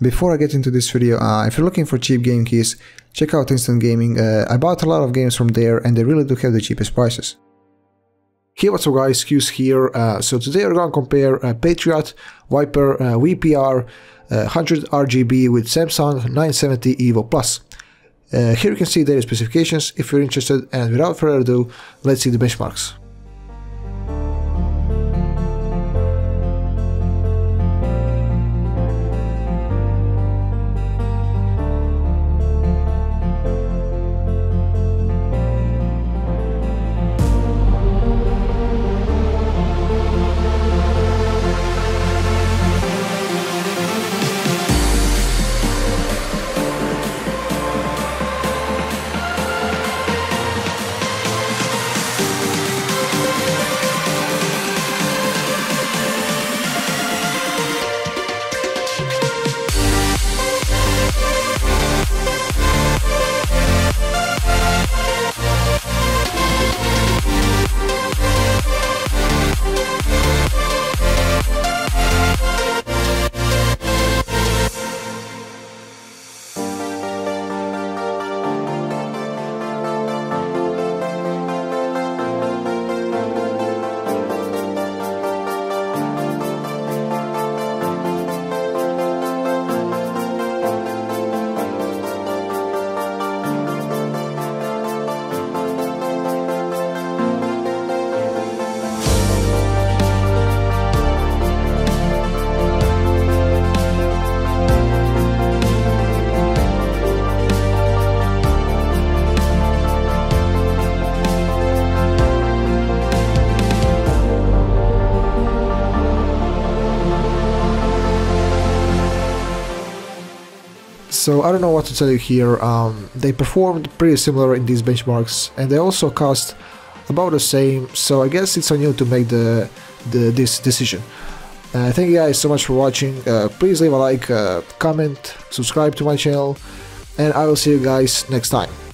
Before I get into this video, uh, if you're looking for cheap game keys, check out Instant Gaming. Uh, I bought a lot of games from there and they really do have the cheapest prices. Hey what's up guys, Skuez here. Uh, so today we're gonna compare uh, Patriot, Viper, uh, VPR, 100 RGB with Samsung 970 EVO Plus. Uh, here you can see their specifications if you're interested and without further ado, let's see the benchmarks. So I don't know what to tell you here. Um, they performed pretty similar in these benchmarks, and they also cost about the same. So I guess it's on you to make the, the this decision. Uh, thank you guys so much for watching. Uh, please leave a like, uh, comment, subscribe to my channel, and I will see you guys next time.